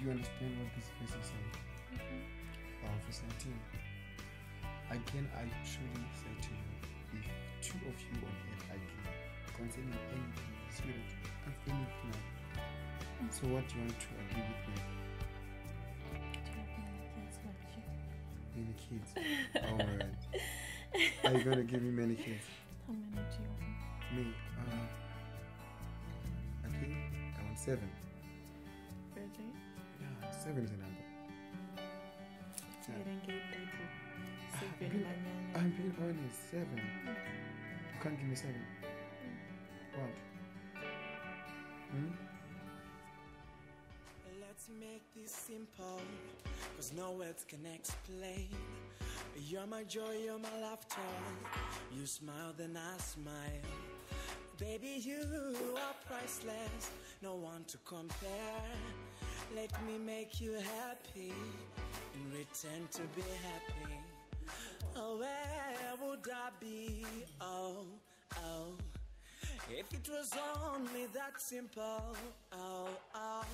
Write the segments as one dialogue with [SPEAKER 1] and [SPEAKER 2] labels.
[SPEAKER 1] do you understand what this verse is saying? Uh, verse 19. Again, I truly say to you, if two of you on earth agree concerning anything, spirit, of anything. So what do you want to agree with me? Many kids. Alright. Are you gonna give me many kids?
[SPEAKER 2] How many do you want?
[SPEAKER 1] Me, uh, I think I want seven.
[SPEAKER 2] Really?
[SPEAKER 1] Yeah, seven is a number.
[SPEAKER 2] I didn't get that.
[SPEAKER 1] Ah,
[SPEAKER 2] Seven
[SPEAKER 1] being-
[SPEAKER 2] banyana.
[SPEAKER 1] I'm being honest, seven. You can't give me seven. What? Hmm?
[SPEAKER 3] Let's make this simple, cause no words can explain. You're my joy, you're my laughter. You smile, then I smile. Baby, you are priceless, no one to compare. Let me make you happy, in return to be happy. Oh, where would I be? Oh, oh. If it was only that simple, oh, oh.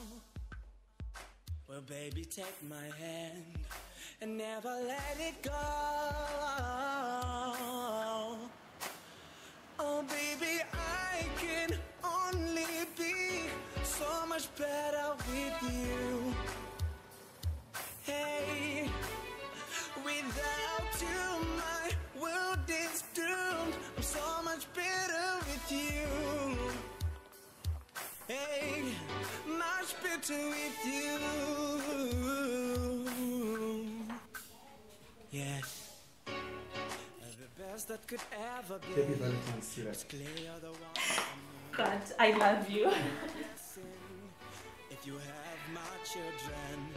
[SPEAKER 3] Well, baby, take my hand and never let it go. Oh, baby, can only be so much better with you. Hey, without you, my world is doomed. I'm so much better with you. Hey, much better with you. Yeah. The best that could ever be.
[SPEAKER 1] Happy Valentine's Day.
[SPEAKER 3] It's clear the one.
[SPEAKER 2] God, I love you.
[SPEAKER 3] If you have my children,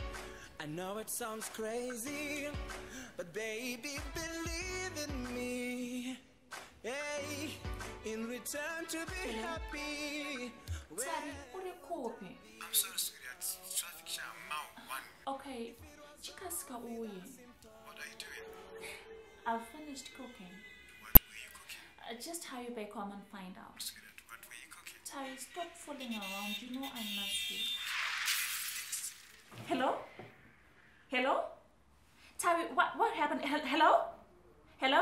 [SPEAKER 3] I know it sounds crazy, but baby, believe in me. Hey, in return to be happy.
[SPEAKER 2] Tari, uri kuphi?
[SPEAKER 4] I'm sorry, sweetheart. Traffic jam. Now, one.
[SPEAKER 2] Okay, chikasika uye.
[SPEAKER 4] What are you doing?
[SPEAKER 2] I've finished cooking.
[SPEAKER 4] What were you cooking?
[SPEAKER 2] Uh, just hurry back home and find out.
[SPEAKER 4] Sweetheart, what were you cooking?
[SPEAKER 2] Tari, stop fooling around. You know I miss you. Hello? Hello? Tari, what, what happened? Hel- Hello? Hello?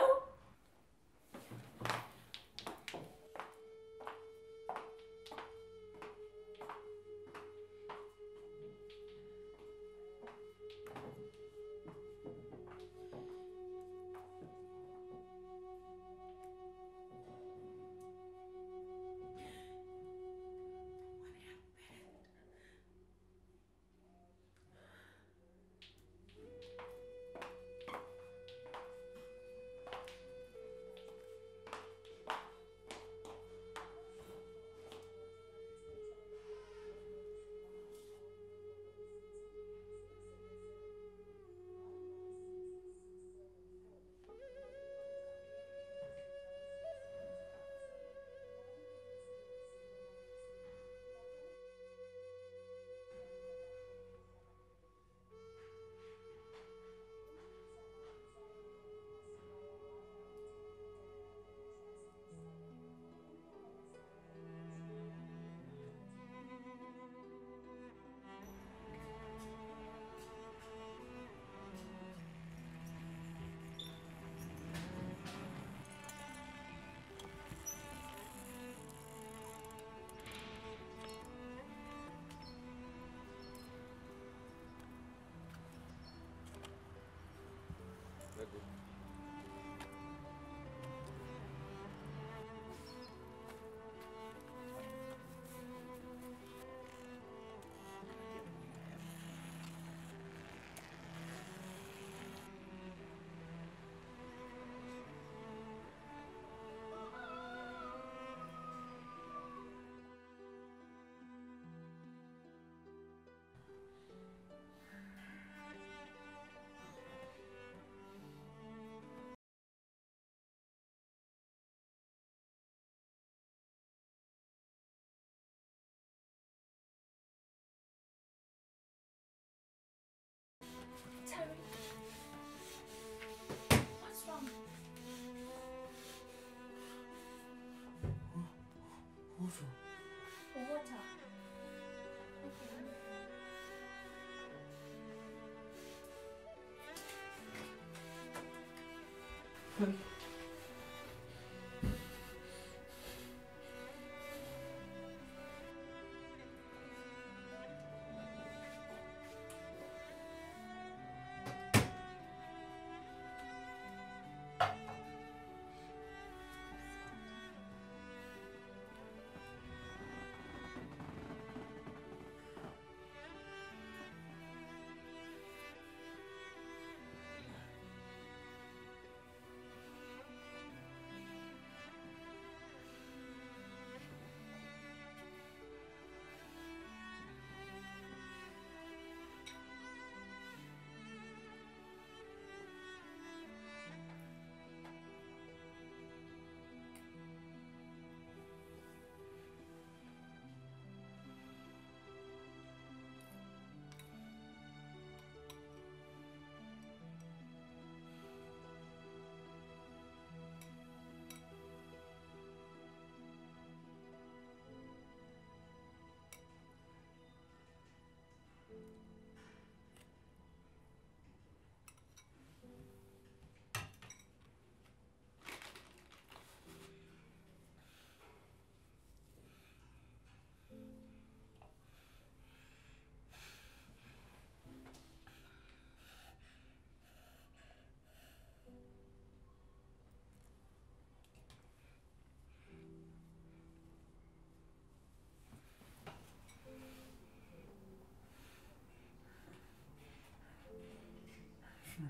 [SPEAKER 2] Terry.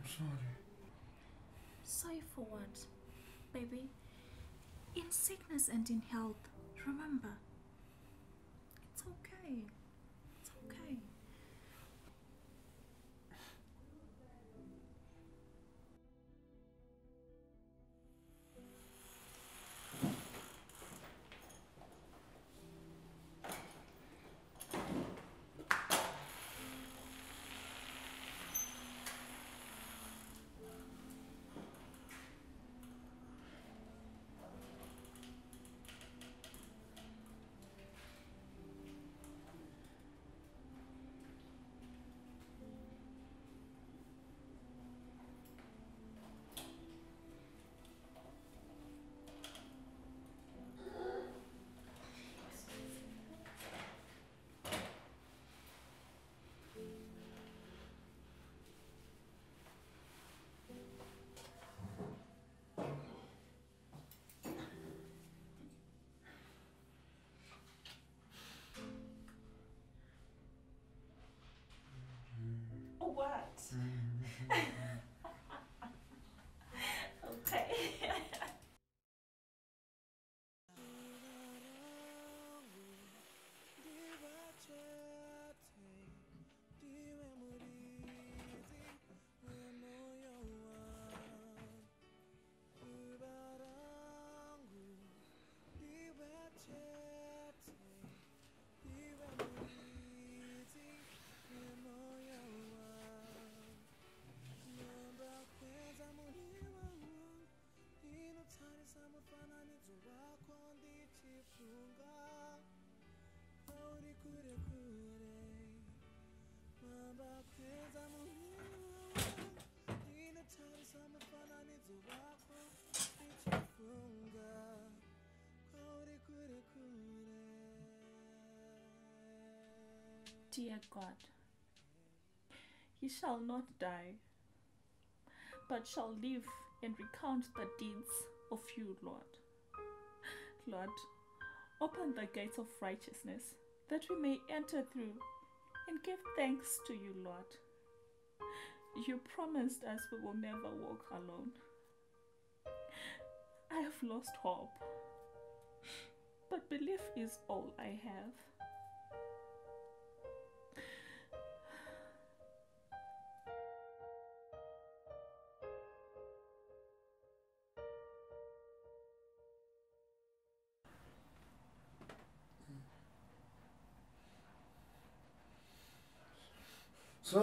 [SPEAKER 1] Sorry.
[SPEAKER 3] Sorry for what, baby? In sickness and in health, remember. It's okay. Dear God, he shall not die, but shall live and recount the deeds of you, Lord. Lord, open the gates of righteousness that we may enter through and give thanks to you, Lord. You promised us we will never walk alone. I have lost hope, but belief is all I have. ु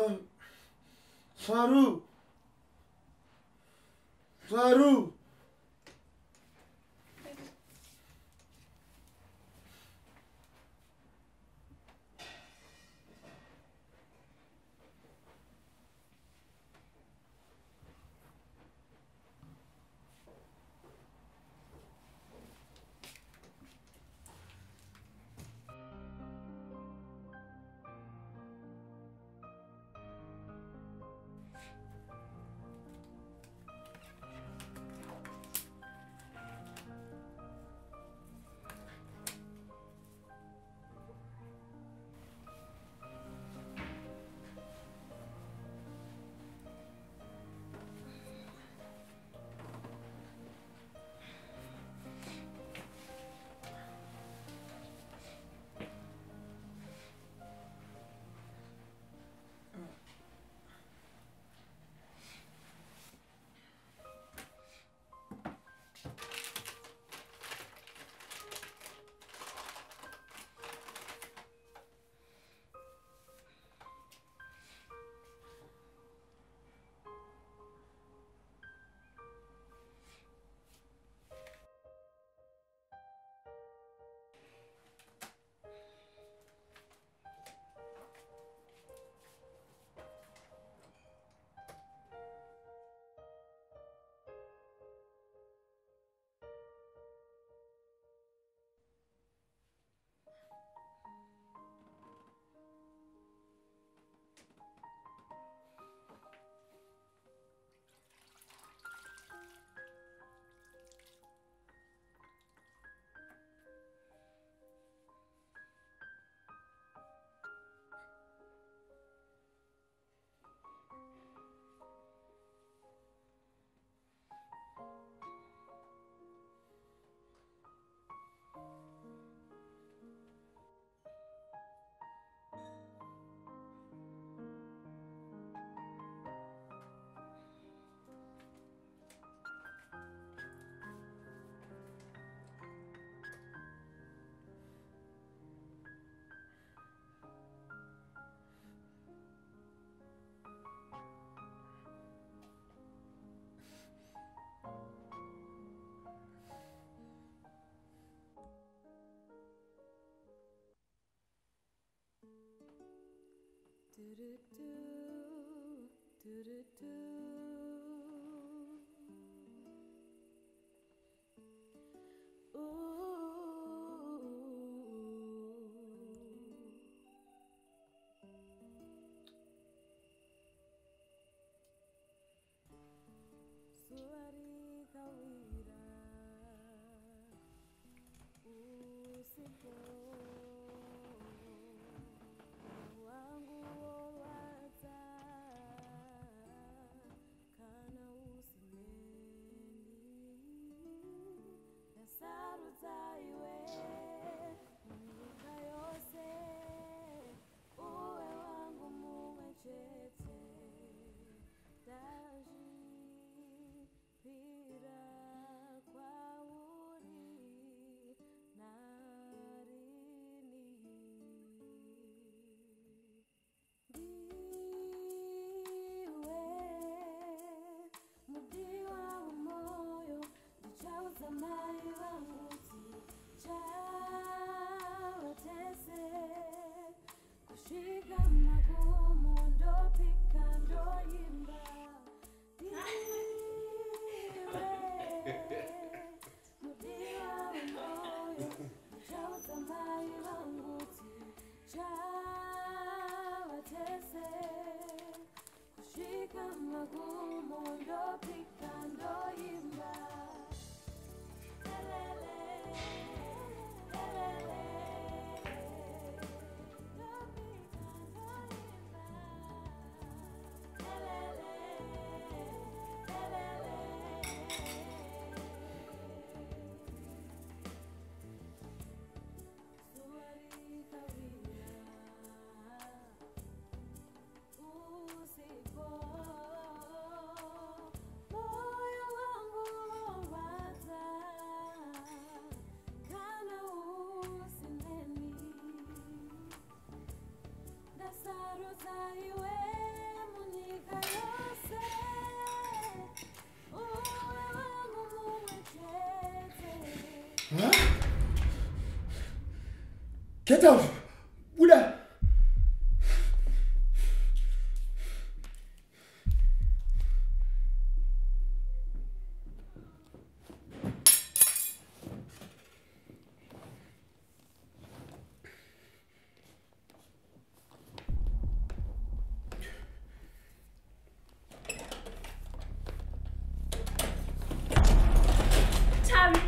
[SPEAKER 1] Sar Saru Saru Get out! Buddha!
[SPEAKER 2] Tari!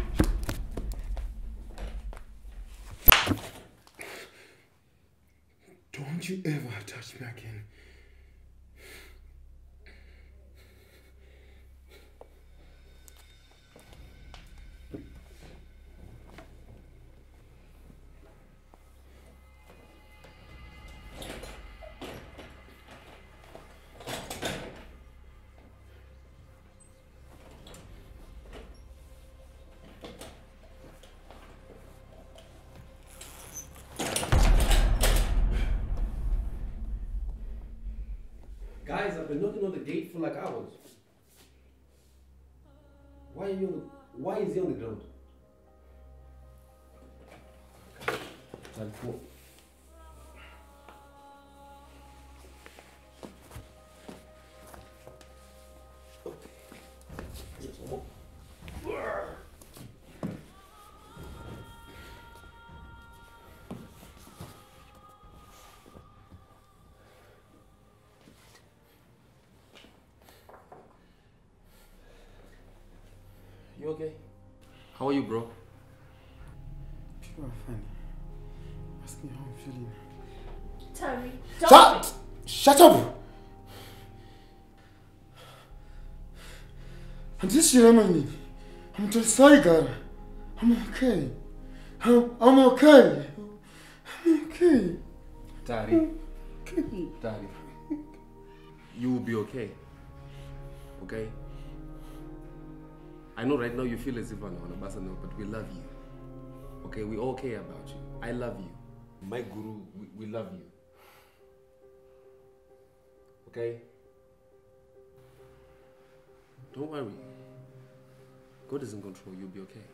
[SPEAKER 1] Don't you ever touch
[SPEAKER 5] I've been on the gate for like hours. Okay? How are you, bro?
[SPEAKER 1] People are funny. Ask me how I'm feeling.
[SPEAKER 2] Tari!
[SPEAKER 1] Shut! Shut up! I'm just reminding. I'm just sorry, God. I'm okay. I'm, I'm okay. I'm okay.
[SPEAKER 5] Daddy,
[SPEAKER 1] Okay.
[SPEAKER 5] Daddy. You will be okay. Okay? I know right now you feel as if I'm on a bus, but we love you. Okay? We all care about you. I love you. My guru, we, we love you. Okay? Don't worry. God is in control. You'll be okay.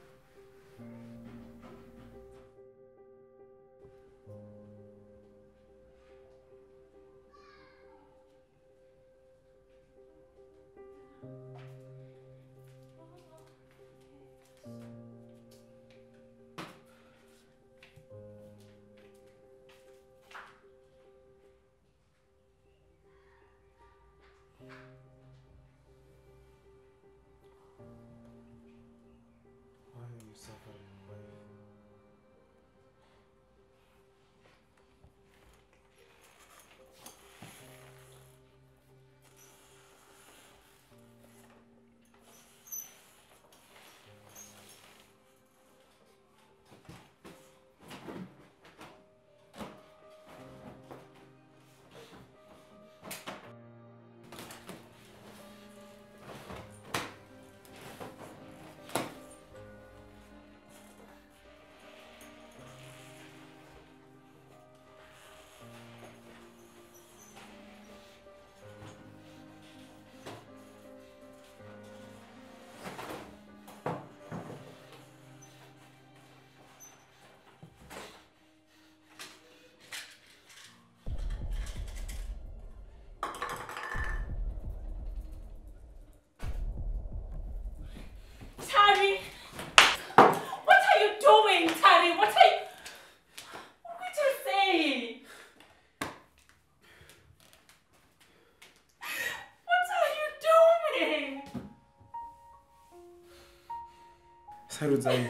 [SPEAKER 1] Taruzai. Um,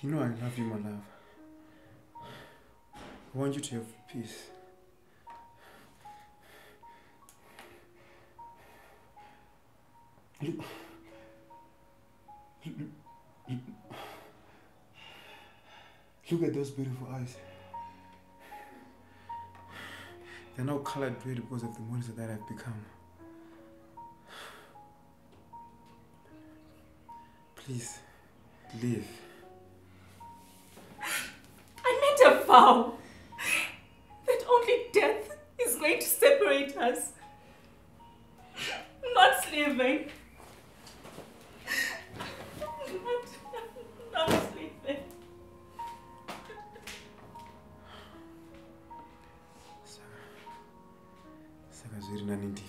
[SPEAKER 1] you know I love you, my love. I want you to have peace. Look, look at those beautiful eyes. They're now colored red because of the monster that I've become. Please, leave.
[SPEAKER 2] I made a vow that only death is going to separate us. Not sleeping. Not, not sleeping.
[SPEAKER 1] Saka, saka zviri nani ndife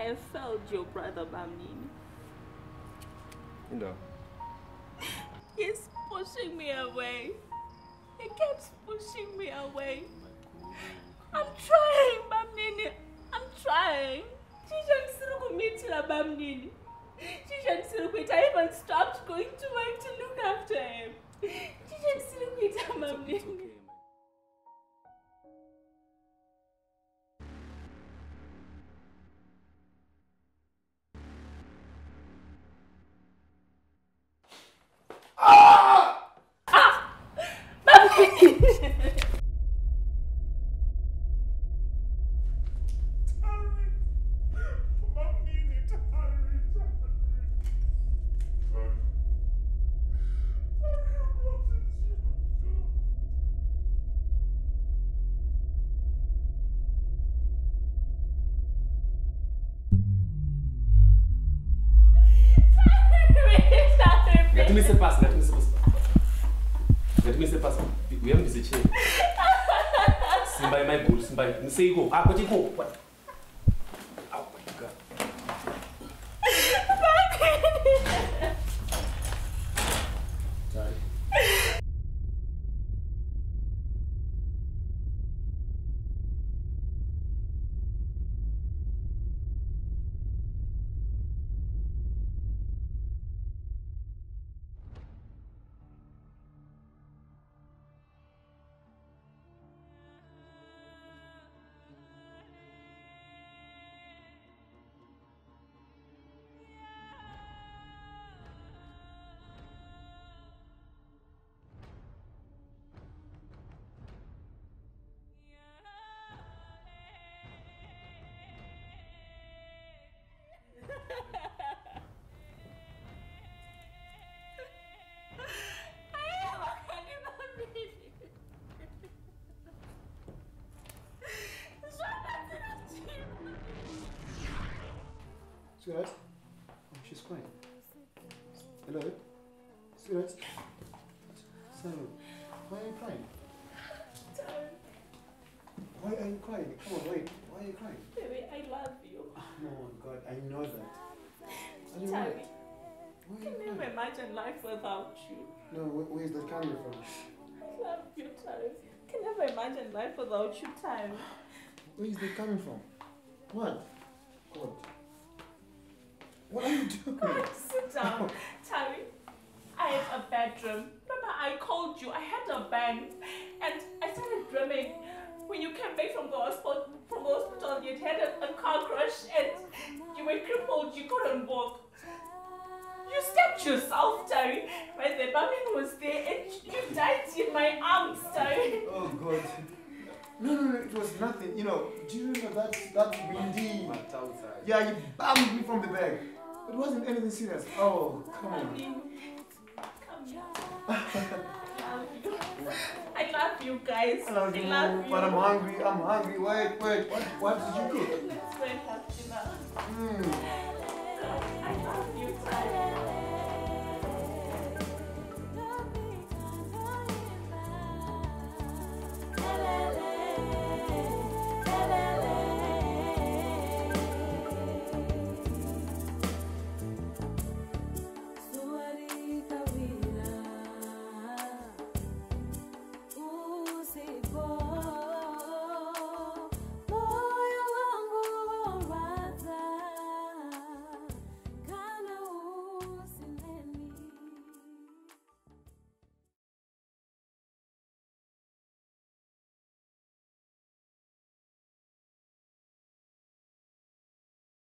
[SPEAKER 2] I have failed your brother Bamnini.
[SPEAKER 5] Indawo.
[SPEAKER 2] He's pushing me away. He keeps pushing me away. I'm trying, Bamnini. I'm trying. Shisha ndisiri kumithila Bamnini. Shisha ndisiri kuita. I even stopped going to work to look after him. Shisha ndisiri kuita
[SPEAKER 5] It's say pass. Let me say pass. We haven't busy chair. Simba, my bull, Simba. Say go. Ah, what you
[SPEAKER 1] Sweetheart? Oh, she's crying. Hello? Sweetheart? Simon, why are you crying? Why are you crying? Come on, wait. Why are you crying?
[SPEAKER 2] Baby, I love you.
[SPEAKER 1] Oh God, I know that. Are you
[SPEAKER 2] Tell
[SPEAKER 1] right?
[SPEAKER 2] me,
[SPEAKER 1] Why are
[SPEAKER 2] can
[SPEAKER 1] you
[SPEAKER 2] imagine life without you.
[SPEAKER 1] No, wh- where is that coming from?
[SPEAKER 2] I love you, Tarek. Can never imagine life without you, Tarek.
[SPEAKER 1] Where is that coming from? What? God. What are you doing?
[SPEAKER 2] Sit down. Oh. Tarek, I had a bad dream. Remember, I called you. I had a bang. And I started dreaming. When you came back from the hospital, from the hospital, you'd had a, a car crash and you were crippled. You couldn't walk. You stabbed yourself, Terry, when the bombing was there and you died in my arms, Terry.
[SPEAKER 1] Oh God. No, no, no, it was nothing. You know, do you remember that that windy? Yeah, you banged me from the back. It wasn't anything serious. Oh, come
[SPEAKER 2] I
[SPEAKER 1] on.
[SPEAKER 2] mean, come here. I love you. I love you guys.
[SPEAKER 1] I love you. but I'm hungry. I'm hungry. Wait, wait. What, what did you cook?
[SPEAKER 2] Let's go and have dinner.
[SPEAKER 1] Mm.
[SPEAKER 2] I love you guys.